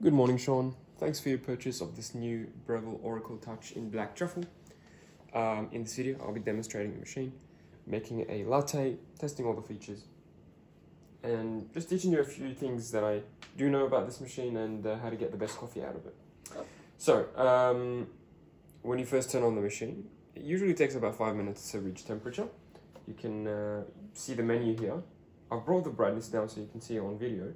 Good morning, Shaun. Thanks for your purchase of this new Breville Oracle Touch in black truffle. Um, in this video, I'll be demonstrating the machine, making a latte, testing all the features, and just teaching you a few things that I do know about this machine and uh, how to get the best coffee out of it. So, um, when you first turn on the machine, it usually takes about five minutes to reach temperature. You can uh, see the menu here. I've brought the brightness down so you can see it on video,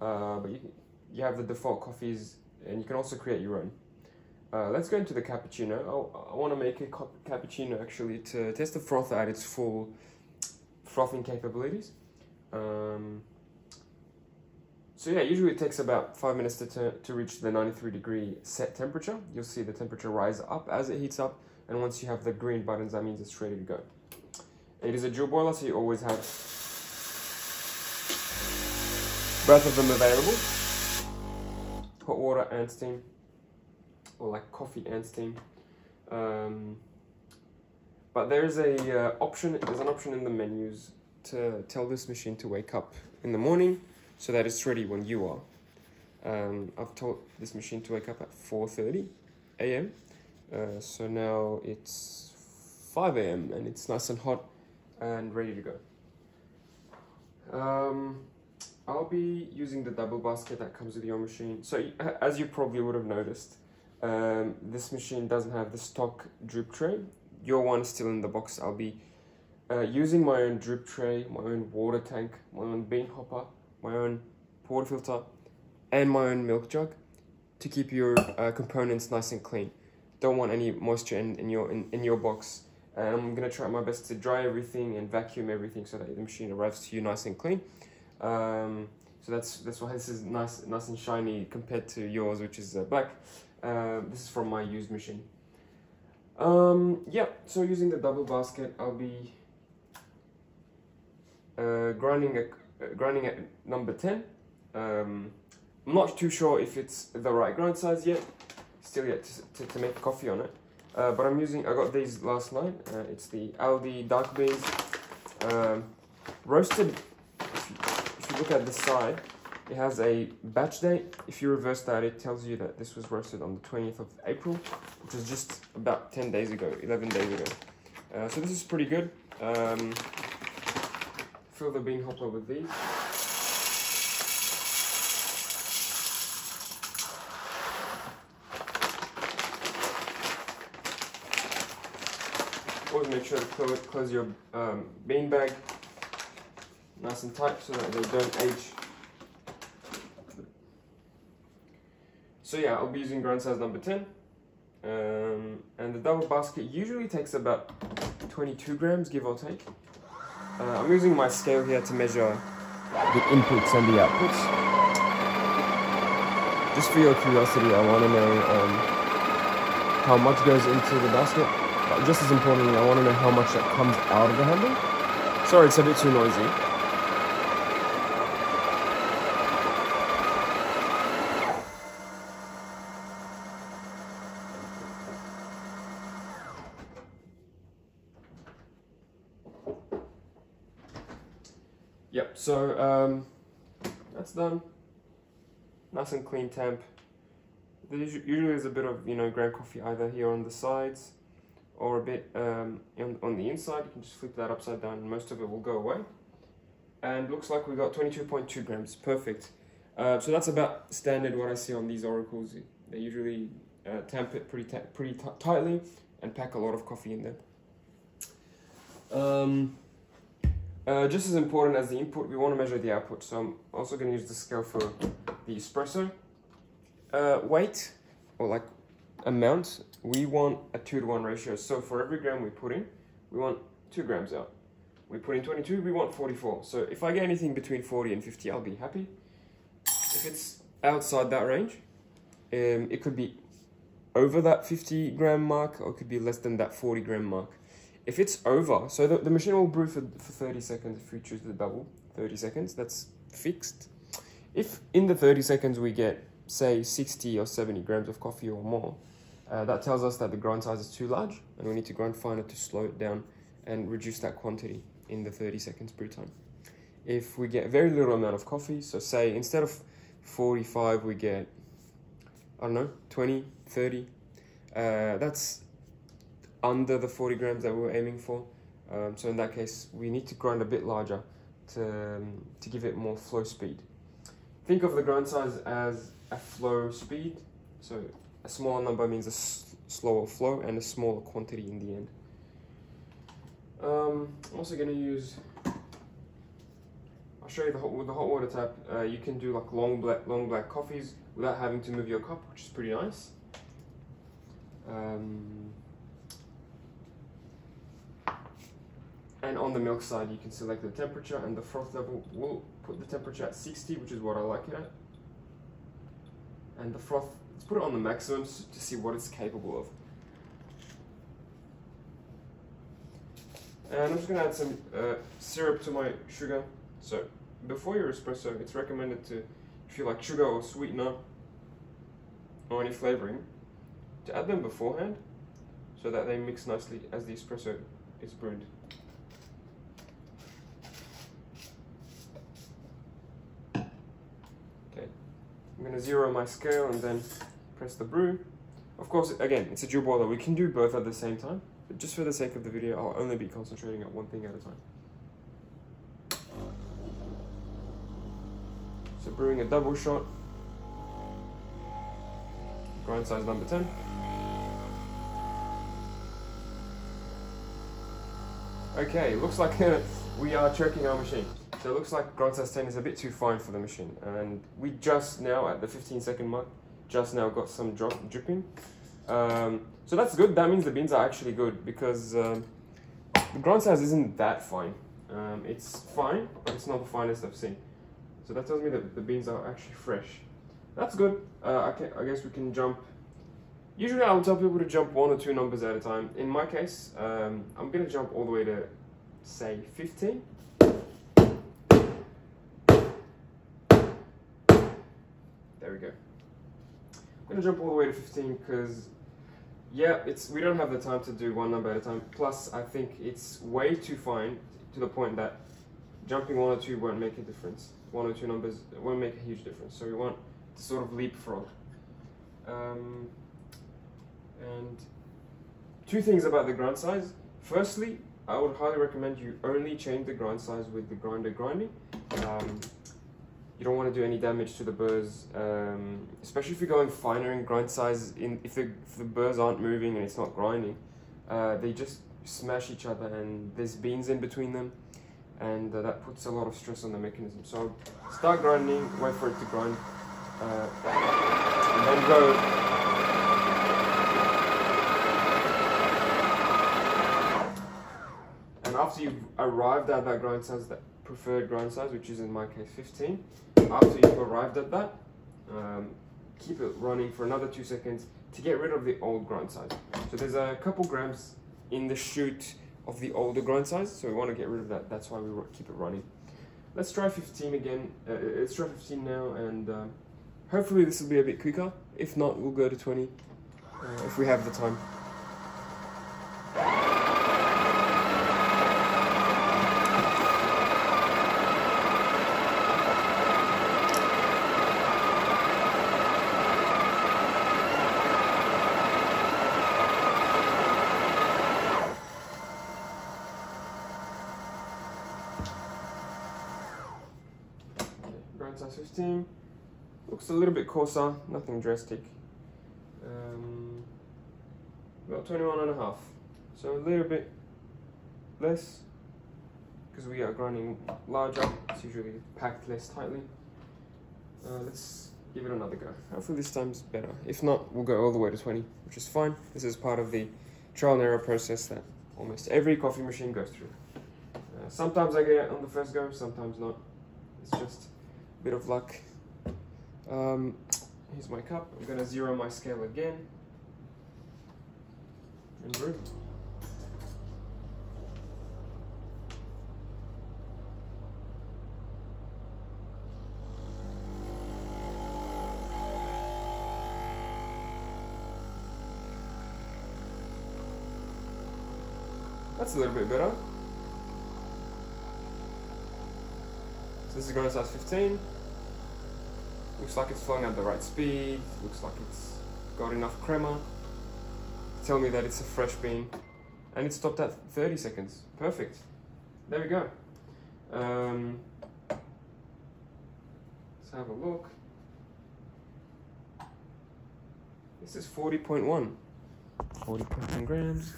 uh, but you can, you have the default coffees and you can also create your own. Uh, let's go into the cappuccino. I, I want to make a cappuccino actually to test the froth at its full frothing capabilities. Um, so yeah, usually it takes about five minutes to, to reach the 93 degree set temperature. You'll see the temperature rise up as it heats up. And once you have the green buttons, that means it's ready to go. It is a dual boiler, so you always have both of them available hot water and steam or like coffee and steam um, but there's a uh, option there's an option in the menus to tell this machine to wake up in the morning so that it's ready when you are um, I've told this machine to wake up at 4.30 a.m. Uh, so now it's 5 a.m. and it's nice and hot and ready to go. Um, I'll be using the double basket that comes with your machine. So as you probably would have noticed, um, this machine doesn't have the stock drip tray. Your one is still in the box. I'll be uh, using my own drip tray, my own water tank, my own bean hopper, my own portafilter, and my own milk jug to keep your uh, components nice and clean. Don't want any moisture in, in your in, in your box. And I'm gonna try my best to dry everything and vacuum everything so that the machine arrives to you nice and clean. Um, so that's that's why this is nice nice and shiny compared to yours, which is uh, black. Uh, this is from my used machine. Um, yeah, so using the double basket, I'll be uh, grinding a, uh, grinding at number 10. Um, I'm not too sure if it's the right grind size yet, still yet to, to, to make coffee on it. Uh, but I'm using, I got these last night. Uh, it's the Aldi dark beans, um, roasted look at the side, it has a batch date. If you reverse that, it tells you that this was roasted on the 20th of April, which is just about 10 days ago, 11 days ago. Uh, so this is pretty good. Um, fill the bean hopper with these. Always make sure to close, your um, bean bag nice and tight so that they don't age. So yeah, I'll be using grind size number 10. Um, and the double basket usually takes about 22 grams, give or take. Uh, I'm using my scale here to measure the inputs and the outputs. Just for your curiosity, I want to know um, how much goes into the basket. But just as importantly, I want to know how much that comes out of the handle. Sorry, it's a bit too noisy. Yep, so um, that's done. Nice and clean temp. There's usually there's a bit of, you know, ground coffee either here on the sides or a bit um, on, on the inside. You can just flip that upside down and most of it will go away. And looks like we got 22.2 grams, perfect. Uh, so that's about standard what I see on these oracles. They usually uh, tamp it pretty, pretty tightly and pack a lot of coffee in there. Um, uh, just as important as the input, we want to measure the output. So I'm also going to use the scale for the espresso. Uh, weight, or like amount, we want a 2 to 1 ratio. So for every gram we put in, we want 2 grams out. We put in 22, we want 44. So if I get anything between 40 and 50, I'll be happy. If it's outside that range, um, it could be over that 50 gram mark, or it could be less than that 40 gram mark. If it's over, so the, the machine will brew for, for 30 seconds if we choose the double, 30 seconds, that's fixed. If in the 30 seconds we get, say, 60 or 70 grams of coffee or more, uh, that tells us that the grind size is too large and we need to grind finer to slow it down and reduce that quantity in the 30 seconds brew time. If we get a very little amount of coffee, so say instead of 45 we get I don't know, 20, 30. Uh, that's under the 40 grams that we were aiming for. Um, so in that case, we need to grind a bit larger to, um, to give it more flow speed. Think of the grind size as a flow speed. So a smaller number means a slower flow and a smaller quantity in the end. Um, I'm also going to use I'll show you the hot, with the hot water tap. Uh, you can do like long black, long black coffees without having to move your cup, which is pretty nice. Um, and on the milk side, you can select the temperature and the froth level. We'll put the temperature at 60, which is what I like it at. And the froth, let's put it on the maximum to see what it's capable of. And I'm just gonna add some uh, syrup to my sugar. So before your espresso, it's recommended to, if you like sugar or sweetener or any flavoring, to add them beforehand so that they mix nicely as the espresso is brewed. Okay, I'm going to zero my scale and then press the brew. Of course, again, it's a dual boiler. We can do both at the same time, but just for the sake of the video, I'll only be concentrating on one thing at a time. So brewing a double shot, grind size number 10. Okay, looks like we are choking our machine. So it looks like size 10 is a bit too fine for the machine. And we just now, at the 15 second mark, just now got some drop dripping. Um, so that's good, that means the beans are actually good because um, the grind size isn't that fine. Um, it's fine, but it's not the finest I've seen. So that tells me that the beans are actually fresh. That's good. Uh, I, can, I guess we can jump. Usually I would tell people to jump one or two numbers at a time. In my case, um, I'm going to jump all the way to, say, 15. There we go. I'm to jump all the way to 15 because, yeah, it's we don't have the time to do one number at a time. Plus, I think it's way too fine to the point that jumping one or two won't make a difference one or two numbers won't make a huge difference. So we want to sort of leapfrog. Um, and two things about the grind size. Firstly, I would highly recommend you only change the grind size with the grinder grinding. Um, you don't want to do any damage to the burrs, um, especially if you're going finer in grind size. In if the, if the burrs aren't moving and it's not grinding, uh, they just smash each other and there's beans in between them and uh, that puts a lot of stress on the mechanism. So start grinding, wait for it to grind, uh, and then go. And after you've arrived at that grind size, that preferred grind size, which is in my case 15, after you've arrived at that, um, keep it running for another two seconds to get rid of the old grind size. So there's a couple grams in the chute of the older grind size, so we want to get rid of that. That's why we keep it running. Let's try 15 again. Uh, let's try 15 now, and uh, hopefully this will be a bit quicker. If not, we'll go to 20 uh, if we have the time. Size 15. Looks a little bit coarser, nothing drastic. Um, about 21 and a half. So a little bit less because we are grinding larger. It's usually packed less tightly. Uh, let's give it another go. Hopefully this time's better. If not, we'll go all the way to 20, which is fine. This is part of the trial and error process that almost every coffee machine goes through. Uh, sometimes I get it on the first go, sometimes not. It's just bit of luck. Um, here's my cup. I'm gonna zero my scale again. And brew. That's a little bit better. So this is going size 15. Looks like it's flowing at the right speed. Looks like it's got enough crema. Tell me that it's a fresh bean. And it stopped at 30 seconds. Perfect. There we go. Um, let's have a look. This is 40.1. 40.1 grams.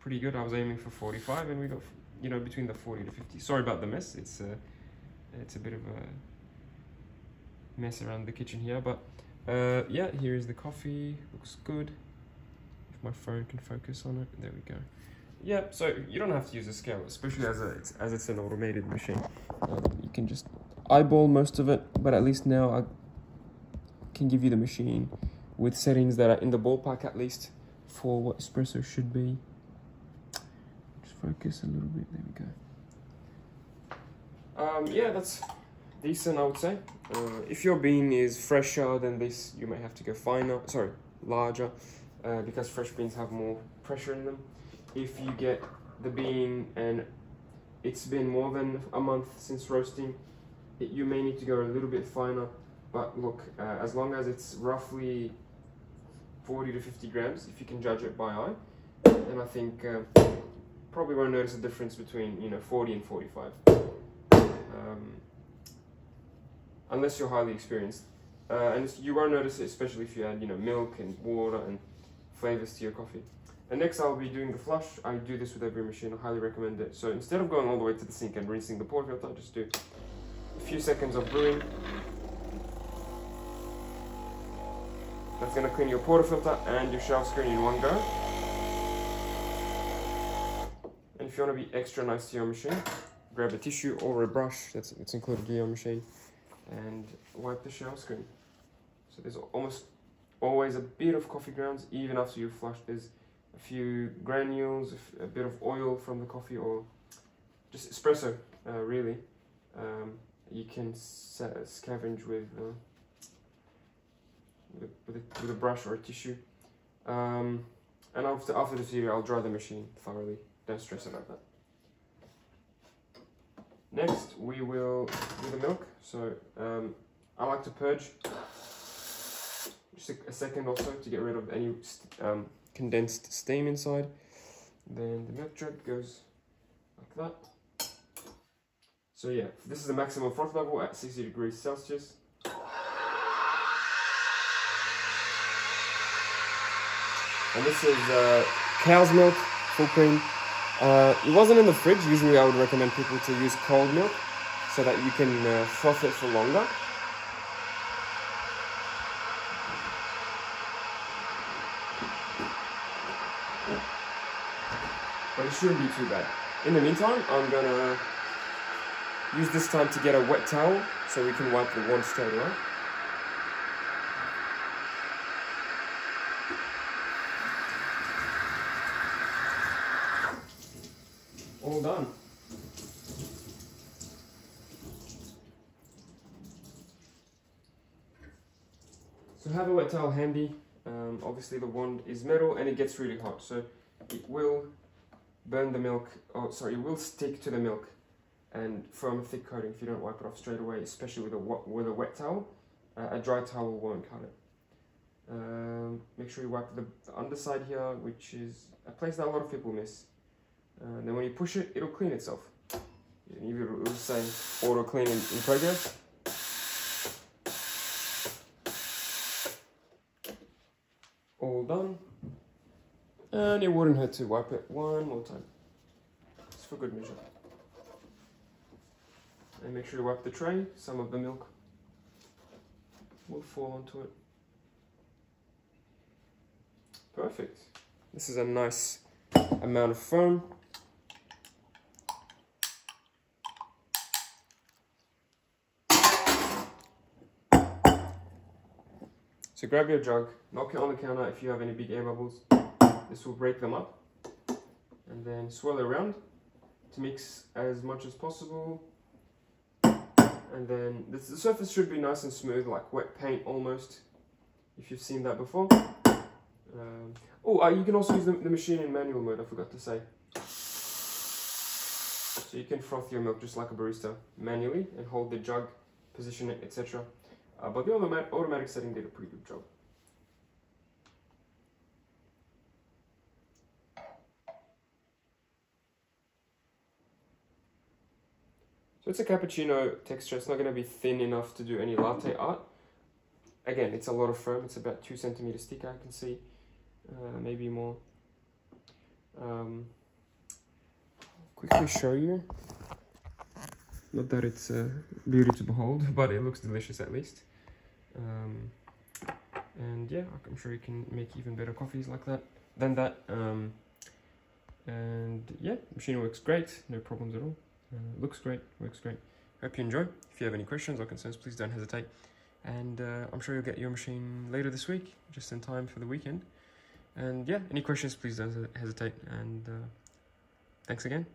Pretty good. I was aiming for 45 and we got, you know, between the 40 to 50. Sorry about the mess. It's, uh, it's a bit of a mess around the kitchen here, but uh, yeah, here is the coffee. Looks good. If my phone can focus on it, there we go. Yeah, so you don't have to use a scale, especially as a it's, as it's an automated machine. Um, you can just eyeball most of it, but at least now I can give you the machine with settings that are in the ballpark at least for what espresso should be. Just focus a little bit. There we go. Um, yeah, that's decent, I would say. Uh, if your bean is fresher than this, you may have to go finer. Sorry, larger, uh, because fresh beans have more pressure in them. If you get the bean and it's been more than a month since roasting, it, you may need to go a little bit finer. But look, uh, as long as it's roughly 40 to 50 grams, if you can judge it by eye, then I think uh, probably won't notice a difference between you know 40 and 45. Um, unless you're highly experienced. Uh, and you won't notice it, especially if you add, you know, milk and water and flavors to your coffee. And next I'll be doing the flush. I do this with every machine, I highly recommend it. So instead of going all the way to the sink and rinsing the portafilter, I just do a few seconds of brewing. That's gonna clean your portafilter and your shower screen in one go. And if you wanna be extra nice to your machine, grab a tissue or a brush that's, that's included in your machine and wipe the shower screen. So there's almost always a bit of coffee grounds even after you've flushed. There's a few granules, a, bit of oil from the coffee or just espresso uh, really. Um, you can scavenge with, uh, with, with, a, with, a, brush or a tissue. Um, and after, after this video I'll dry the machine thoroughly. Don't stress about that. Next, we will do the milk. So um, I like to purge just a, a, second or so to get rid of any um, condensed steam inside. Then the milk jug goes like that. So yeah, this is the maximum froth level at 60 degrees Celsius. And this is uh, cow's milk, full cream, uh, it wasn't in the fridge. Usually I would recommend people to use cold milk so that you can uh, froth it for longer. But it shouldn't be too bad. In the meantime, I'm gonna use this time to get a wet towel so we can wipe the water straight away. all done. So have a wet towel handy. Um, obviously the wand is metal and it gets really hot, so it will burn the milk, oh sorry, it will stick to the milk and form a thick coating if you don't wipe it off straight away, especially with a, with a wet towel. Uh, a dry towel won't cut it. Um, make sure you wipe the, the underside here, which is a place that a lot of people miss. Uh, and then when you push it, it'll clean itself. You will say auto clean in, in progress. All done. And it wouldn't hurt to wipe it one more time. Just for good measure. And make sure you wipe the tray. Some of the milk will fall onto it. Perfect. This is a nice amount of foam. So grab your jug, knock it on the counter if you have any big air bubbles. This will break them up. And then swirl around to mix as much as possible. And then the surface should be nice and smooth, like wet paint almost, if you've seen that before. Um, oh, uh, you can also use the, the machine in manual mode, I forgot to say. So you can froth your milk just like a barista manually and hold the jug, position it, etc. Uh, but the automatic setting did a pretty good job. It's a cappuccino texture. It's not going to be thin enough to do any latte art. Again, it's a lot of foam. It's about two centimeters thick. I can see, uh, maybe more. Um, quickly show you. Not that it's a beauty to behold, but it looks delicious at least. Um, and yeah, I'm sure you can make even better coffees like that than that. Um, and yeah, machine works great, no problems at all. Uh, looks great, works great. Hope you enjoy. If you have any questions or concerns, please don't hesitate. And uh, I'm sure you'll get your machine later this week, just in time for the weekend. And yeah, any questions, please don't hesitate. And uh, thanks again.